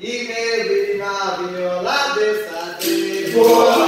Igme vina está de Boa!